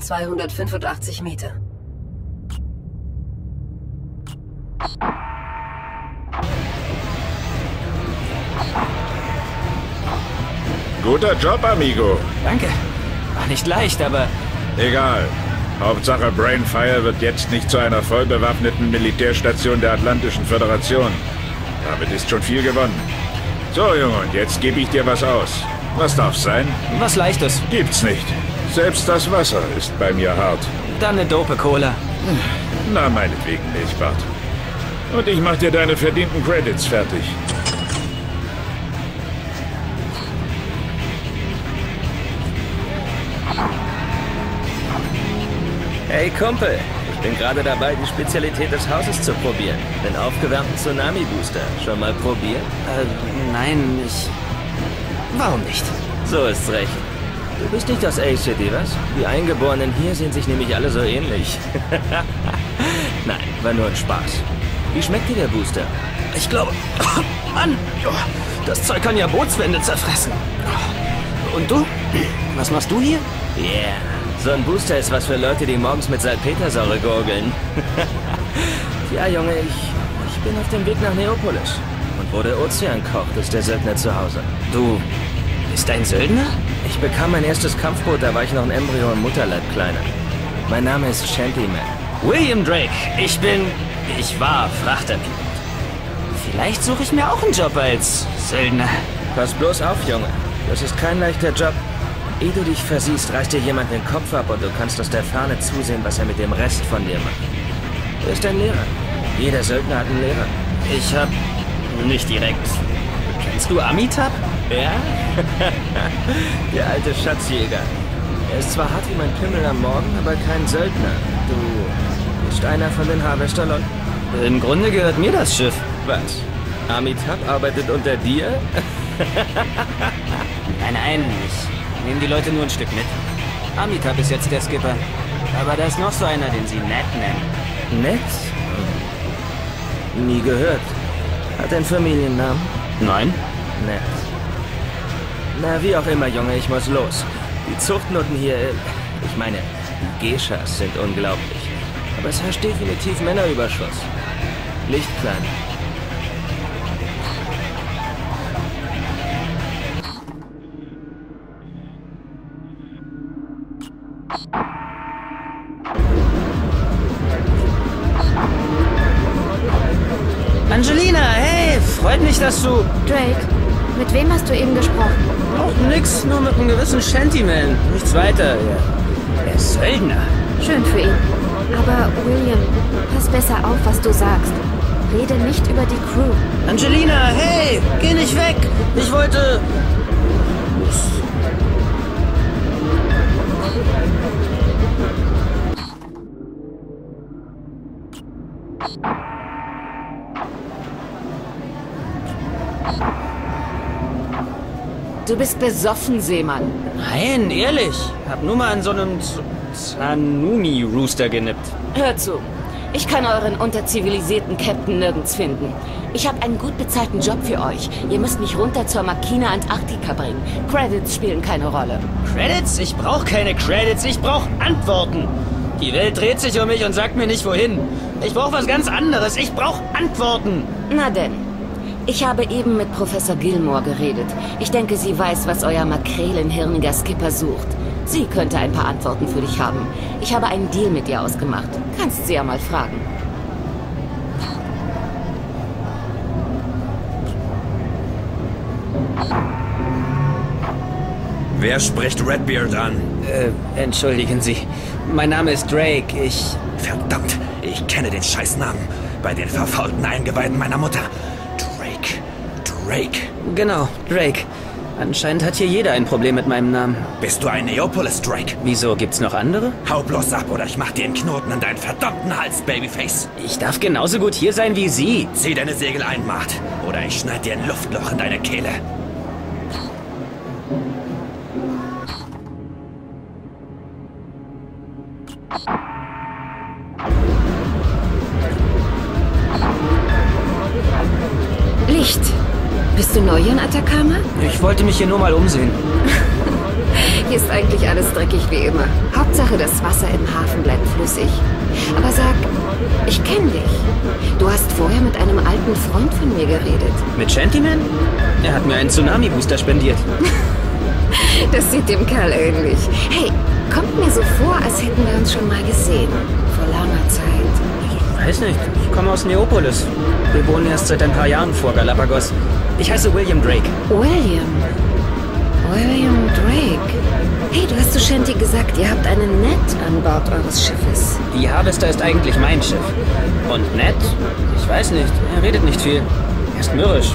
5285 Meter. Guter Job, amigo. Danke. War nicht leicht, aber Egal. Hauptsache Brainfire wird jetzt nicht zu einer vollbewaffneten Militärstation der Atlantischen Föderation. Damit ist schon viel gewonnen. So, Junge, und jetzt gebe ich dir was aus. Was darf's sein? was Leichtes. Gibt's nicht. Selbst das Wasser ist bei mir hart. Dann eine dope Cola. Na, meinetwegen, Milchbart. Und ich mach dir deine verdienten Credits fertig. Hey Kumpel, ich bin gerade dabei, die Spezialität des Hauses zu probieren. Den aufgewärmten Tsunami-Booster. Schon mal probiert? Äh, nein, ich... Warum nicht? So ist's recht. Du bist nicht aus A-City, was? Die Eingeborenen hier sehen sich nämlich alle so ähnlich. Nein, war nur ein Spaß. Wie schmeckt dir der Booster? Ich glaube... Mann! Das Zeug kann ja Bootswände zerfressen. Und du? Was machst du hier? Yeah. So ein Booster ist was für Leute, die morgens mit Salpetersäure gurgeln. ja, Junge, ich, ich bin auf dem Weg nach Neopolis. Und wo der Ozean kocht, ist der Söldner zu Hause. Du bist ein Söldner? Ich bekam mein erstes Kampfboot, da war ich noch ein Embryo im Mutterleib kleiner. Mein Name ist Shantyman. William Drake. Ich bin... Ich war Frachterpilot. Vielleicht suche ich mir auch einen Job als Söldner. Pass bloß auf, Junge. Das ist kein leichter Job. Ehe du dich versiehst, reißt dir jemand den Kopf ab und du kannst aus der Ferne zusehen, was er mit dem Rest von dir macht. Er ist ein Lehrer. Jeder Söldner hat einen Lehrer. Ich hab... Nicht direkt. Kennst du Amitab? Ja? der alte Schatzjäger. Er ist zwar hart wie mein Pimmel am Morgen, aber kein Söldner. Du bist einer von den Harvesterlon. Im Grunde gehört mir das Schiff. Was? Amitab arbeitet unter dir? Nein, nein, ich nehme die Leute nur ein Stück mit. Amitab ist jetzt der Skipper. Aber da ist noch so einer, den sie Ned nennen. Nett? Nie gehört. Hat er einen Familiennamen? Nein? Nett. Na, wie auch immer, Junge, ich muss los. Die Zuchtnoten hier, ich meine, die Geschas sind unglaublich. Aber es herrscht definitiv Männerüberschuss. Licht klein. Angelina, hey, freut mich, dass du... Drake, mit wem hast du eben gesprochen? Auch nix, nur mit einem gewissen Shantyman. Nichts weiter. Er ist Söldner. Schön für ihn. Aber William, pass besser auf, was du sagst. Rede nicht über die Crew. Angelina, hey, geh nicht weg. Ich wollte... Du bist besoffen, Seemann. Nein, ehrlich. Hab nur mal an so einem Zanumi-Rooster genippt. Hör zu. Ich kann euren unterzivilisierten Captain nirgends finden. Ich habe einen gut bezahlten Job für euch. Ihr müsst mich runter zur Makina Antarktika bringen. Credits spielen keine Rolle. Credits? Ich brauche keine Credits, ich brauche Antworten. Die Welt dreht sich um mich und sagt mir nicht wohin. Ich brauche was ganz anderes. Ich brauche Antworten. Na denn. Ich habe eben mit Professor Gilmore geredet. Ich denke, sie weiß, was euer makrelenhirniger Skipper sucht. Sie könnte ein paar Antworten für dich haben. Ich habe einen Deal mit ihr ausgemacht. Kannst sie ja mal fragen. Wer spricht Redbeard an? Äh, entschuldigen Sie. Mein Name ist Drake. Ich... Verdammt, ich kenne den Scheißnamen. Bei den verfaulten Eingeweiden meiner Mutter. Drake. Genau, Drake. Anscheinend hat hier jeder ein Problem mit meinem Namen. Bist du ein Neopolis, Drake? Wieso, gibt's noch andere? Hau bloß ab oder ich mach dir einen Knoten in deinen verdammten Hals, Babyface. Ich darf genauso gut hier sein wie Sie. Zieh deine Segel ein, Mart. Oder ich schneid dir ein Luftloch in deine Kehle. Bist du neu in Atacama? Ich wollte mich hier nur mal umsehen. Hier ist eigentlich alles dreckig wie immer. Hauptsache, das Wasser im Hafen bleibt flüssig. Aber sag, ich kenne dich. Du hast vorher mit einem alten Freund von mir geredet. Mit Shantyman? Er hat mir einen Tsunami-Booster spendiert. Das sieht dem Kerl ähnlich. Hey, kommt mir so vor, als hätten wir uns schon mal gesehen. Weiß nicht. Ich komme aus Neopolis. Wir wohnen erst seit ein paar Jahren vor Galapagos. Ich heiße William Drake. William. William Drake. Hey, du hast zu Shanty gesagt, ihr habt einen Net an Bord eures Schiffes. Die Harvester ist eigentlich mein Schiff. Und Ned? Ich weiß nicht. Er redet nicht viel. Er ist mürrisch.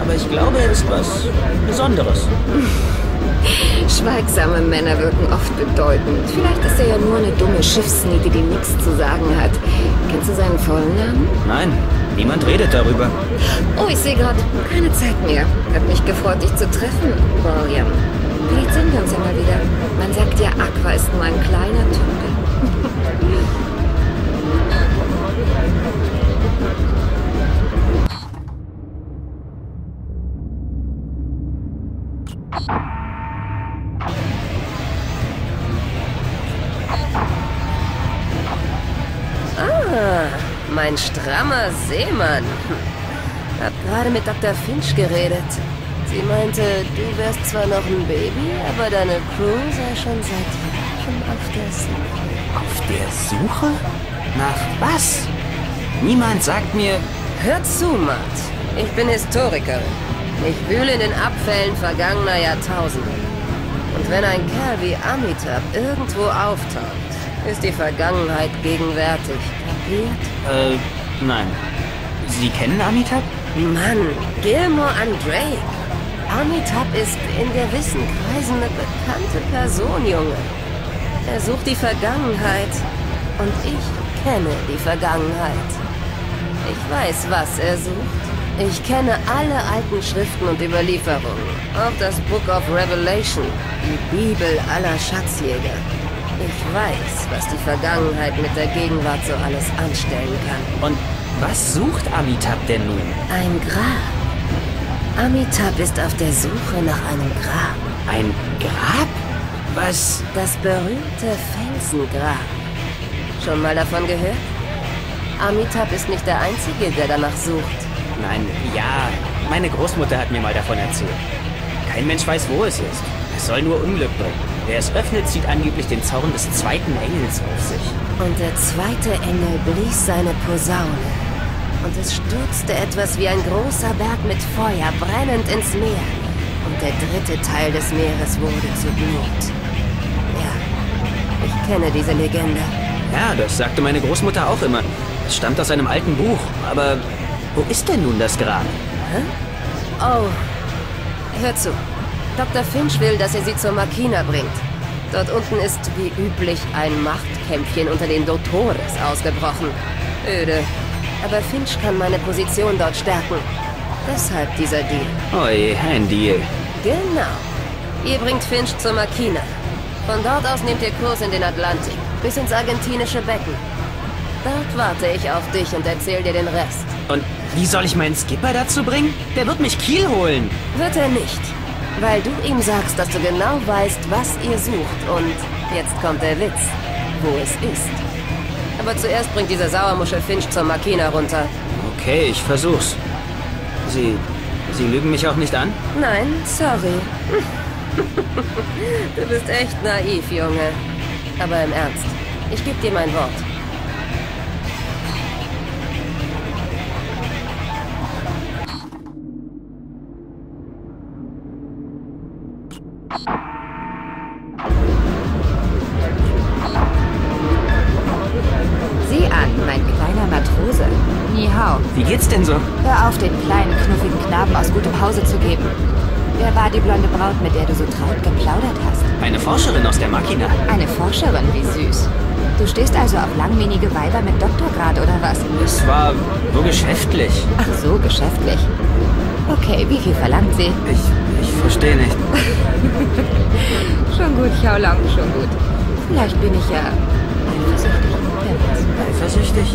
Aber ich glaube, er ist was Besonderes. Schweigsame Männer wirken oft bedeutend. Vielleicht ist er ja nur eine dumme Schiffsniete, die nichts zu sagen hat. Kennst du seinen vollen Namen? Nein, niemand redet darüber. Oh, ich sehe gerade, keine Zeit mehr. Hat mich gefreut, dich zu treffen, William. Vielleicht sehen wir uns ja mal wieder. Man sagt ja, Aqua ist nur ein kleiner Tümpel. Ah, mein strammer Seemann. Hab gerade mit Dr. Finch geredet. Sie meinte, du wärst zwar noch ein Baby, aber deine Crew sei schon seit Jahren auf der Suche. Auf der Suche? Nach was? Niemand sagt mir... Hör zu, Matt. Ich bin Historikerin. Ich wühle in den Abfällen vergangener Jahrtausende. Und wenn ein Kerl wie Amitab irgendwo auftaucht, ist die Vergangenheit gegenwärtig. Kapiert? Äh, nein. Sie kennen Amitab? Mann, Gilmore an Drake. Amitab ist in gewissen Kreisen eine bekannte Person, Junge. Er sucht die Vergangenheit. Und ich kenne die Vergangenheit. Ich weiß, was er sucht. Ich kenne alle alten Schriften und Überlieferungen. Auch das Book of Revelation, die Bibel aller Schatzjäger. Ich weiß, was die Vergangenheit mit der Gegenwart so alles anstellen kann. Und was sucht Amitab denn nun? Ein Grab. Amitab ist auf der Suche nach einem Grab. Ein Grab? Was? Das berühmte Felsengrab. Schon mal davon gehört? Amitab ist nicht der Einzige, der danach sucht. Nein, ja. Meine Großmutter hat mir mal davon erzählt. Kein Mensch weiß, wo es ist. Es soll nur Unglück bringen. Wer es öffnet, zieht angeblich den Zorn des zweiten Engels auf sich. Und der zweite Engel blies seine Posaune. Und es stürzte etwas wie ein großer Berg mit Feuer brennend ins Meer. Und der dritte Teil des Meeres wurde zu Blut. Ja, ich kenne diese Legende. Ja, das sagte meine Großmutter auch immer. Es stammt aus einem alten Buch. Aber wo ist denn nun das Grab? Oh, hör zu. Dr. Finch will, dass er sie zur Makina bringt. Dort unten ist wie üblich ein Machtkämpfchen unter den Dottores ausgebrochen. Öde. Aber Finch kann meine Position dort stärken. Deshalb dieser Deal. Oh je, ein Deal. Genau. Ihr bringt Finch zur Makina. Von dort aus nehmt ihr Kurs in den Atlantik, bis ins argentinische Becken. Dort warte ich auf dich und erzähl dir den Rest. Und wie soll ich meinen Skipper dazu bringen? Der wird mich Kiel holen. Wird er nicht. Weil du ihm sagst, dass du genau weißt, was ihr sucht. Und jetzt kommt der Witz. Wo es ist. Aber zuerst bringt diese Sauermuschel Finch zur Makina runter. Okay, ich versuch's. Sie. Sie lügen mich auch nicht an? Nein, sorry. du bist echt naiv, Junge. Aber im Ernst. Ich geb dir mein Wort. Geht's denn so? Hör auf, den kleinen, knuffigen Knaben aus gutem Hause zu geben. Wer war die blonde Braut, mit der du so traut geplaudert hast? Eine Forscherin aus der Makina. Eine Forscherin, wie süß. Du stehst also auf langmähnige Weiber mit Doktorgrad oder was? Es war nur geschäftlich. Ach so, geschäftlich. Okay, wie viel verlangt sie? Ich. ich verstehe nicht. Schon gut, Xiao Long, schon gut. Vielleicht bin ich ja eifersüchtig. Eifersüchtig?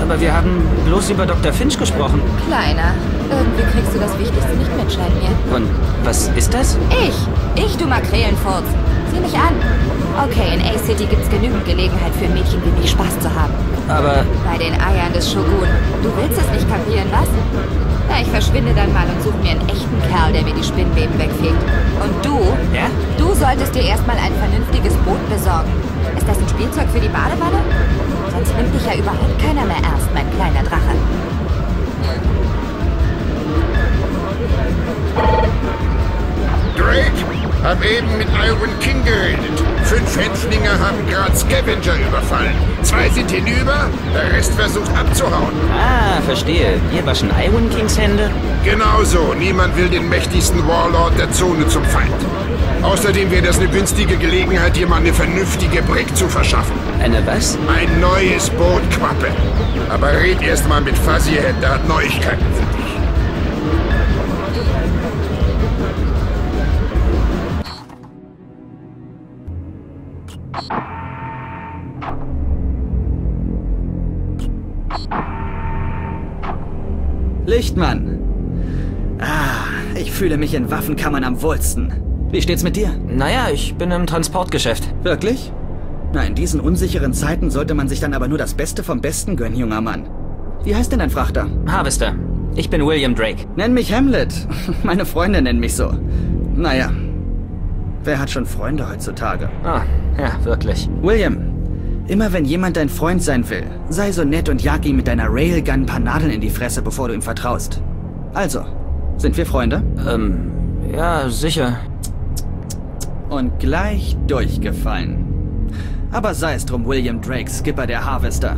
Aber wir haben bloß über Dr. Finch gesprochen. Kleiner, irgendwie kriegst du das Wichtigste nicht mit, scheint mir. Und was ist das? Ich! Ich, du Makrelenfurz! Sieh mich an! Okay, in A-City gibt's genügend Gelegenheit für Mädchen wie mich Spaß zu haben. Aber Bei den Eiern des Shogun. Du willst es nicht kapieren, was? Na, ich verschwinde dann mal und suche mir einen echten Kerl, der mir die Spinnweben wegfegt. Und du? Ja? Du solltest dir erstmal ein vernünftiges Boot besorgen. Ist das ein Spielzeug für die Badewanne? Sonst nimmt dich ja überhaupt keiner mehr ernst, mein kleiner Drache. Drake, hab eben mit Iron King geredet. Fünf Hänflinge haben gerade Scavenger überfallen. Zwei sind hinüber, der Rest versucht abzuhauen. Ah, verstehe. Wir waschen Iron Kings Hände. Genauso, niemand will den mächtigsten Warlord der Zone zum Feind. Außerdem wäre das eine günstige Gelegenheit, dir mal eine vernünftige Brick zu verschaffen. Eine was? Ein neues Boot, Quappe. Aber red erst mal mit Fuzzyhead, der hat Neuigkeiten für dich. Lichtmann. Ah, ich fühle mich in Waffenkammern am wohlsten. Wie steht's mit dir? Naja, ich bin im Transportgeschäft. Wirklich? Na, in diesen unsicheren Zeiten sollte man sich dann aber nur das Beste vom Besten gönnen, junger Mann. Wie heißt denn dein Frachter? Harvester. Ich bin William Drake. Nenn mich Hamlet. Meine Freunde nennen mich so. Naja. Wer hat schon Freunde heutzutage? Ah, ja, wirklich. William, immer wenn jemand dein Freund sein will, sei so nett und jag ihm mit deiner Railgun ein paar Nadeln in die Fresse, bevor du ihm vertraust. Also, sind wir Freunde? Ähm, ja, sicher. Und gleich durchgefallen. Aber sei es drum, William Drake, Skipper der Harvester.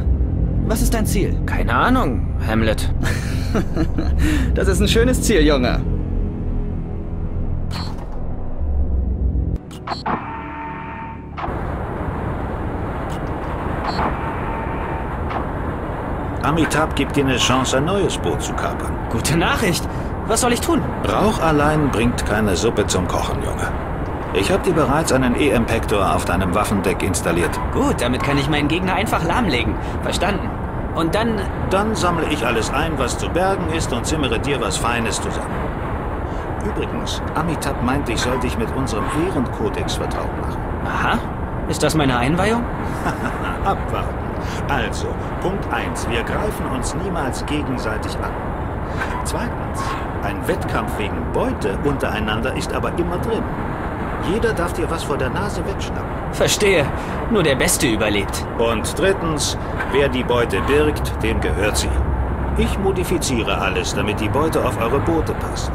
Was ist dein Ziel? Keine Ahnung, Hamlet. Das ist ein schönes Ziel, Junge. Amitabh gibt dir eine Chance, ein neues Boot zu kapern. Gute Nachricht. Was soll ich tun? Rauch allein bringt keine Suppe zum Kochen, Junge. Ich habe dir bereits einen E-Impactor auf deinem Waffendeck installiert. Gut, damit kann ich meinen Gegner einfach lahmlegen. Verstanden. Und dann... Dann sammle ich alles ein, was zu bergen ist und zimmere dir was Feines zusammen. Übrigens, Amitabh meint, ich soll dich mit unserem Ehrenkodex vertraut machen. Aha. Ist das meine Einweihung? Abwarten. Also, Punkt 1. Wir greifen uns niemals gegenseitig an. Zweitens. Ein Wettkampf wegen Beute untereinander ist aber immer drin. Jeder darf dir was vor der Nase wegschnappen. Verstehe. Nur der Beste überlebt. Und drittens, wer die Beute birgt, dem gehört sie. Ich modifiziere alles, damit die Beute auf eure Boote passt.